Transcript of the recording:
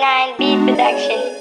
Nine Beat Production.